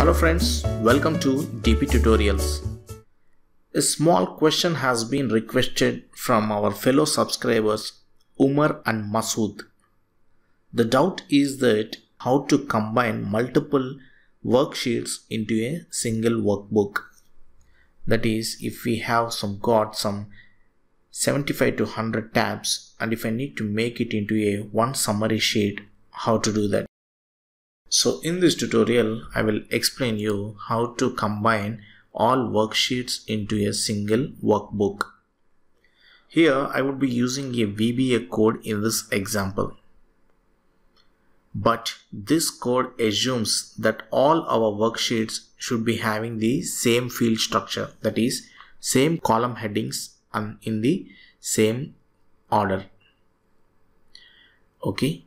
Hello friends, welcome to DP Tutorials. A small question has been requested from our fellow subscribers Umar and Masood. The doubt is that how to combine multiple worksheets into a single workbook. That is, if we have some got some 75 to 100 tabs and if I need to make it into a one summary sheet, how to do that. So in this tutorial, I will explain you how to combine all worksheets into a single workbook. Here I would be using a VBA code in this example. But this code assumes that all our worksheets should be having the same field structure that is same column headings and in the same order. Okay.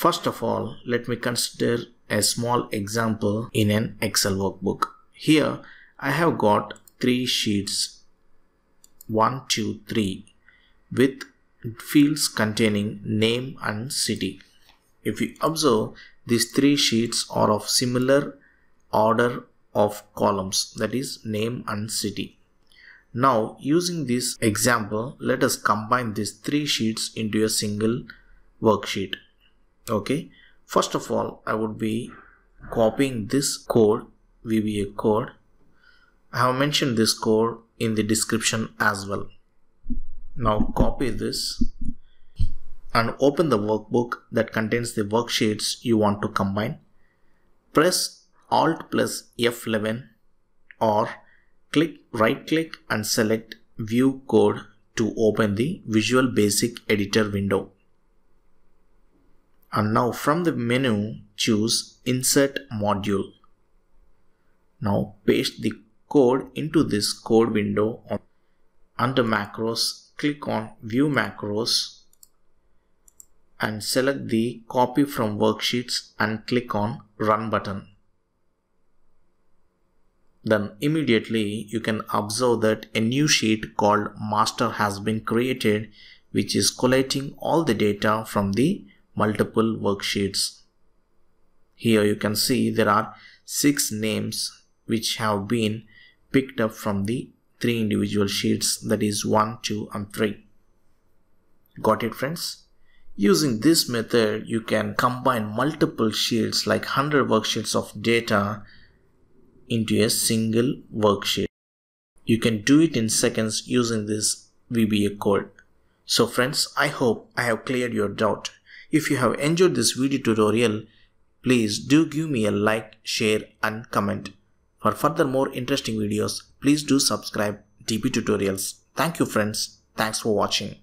First of all, let me consider a small example in an Excel workbook. Here I have got three sheets 1, 2, 3 with fields containing name and city. If you observe, these three sheets are of similar order of columns that is name and city. Now using this example, let us combine these three sheets into a single worksheet. Okay, first of all, I would be copying this code, VBA code. I have mentioned this code in the description as well. Now copy this and open the workbook that contains the worksheets you want to combine. Press Alt plus F11 or click right click and select view code to open the Visual Basic Editor window. And now from the menu choose insert module. Now paste the code into this code window under macros click on view macros and select the copy from worksheets and click on run button. Then immediately you can observe that a new sheet called master has been created which is collating all the data from the multiple worksheets. Here you can see there are six names which have been picked up from the three individual sheets that is 1, 2 and 3. Got it friends? Using this method, you can combine multiple sheets like 100 worksheets of data into a single worksheet. You can do it in seconds using this VBA code. So friends, I hope I have cleared your doubt. If you have enjoyed this video tutorial, please do give me a like, share and comment. For further more interesting videos, please do subscribe DP Tutorials. Thank you friends. Thanks for watching.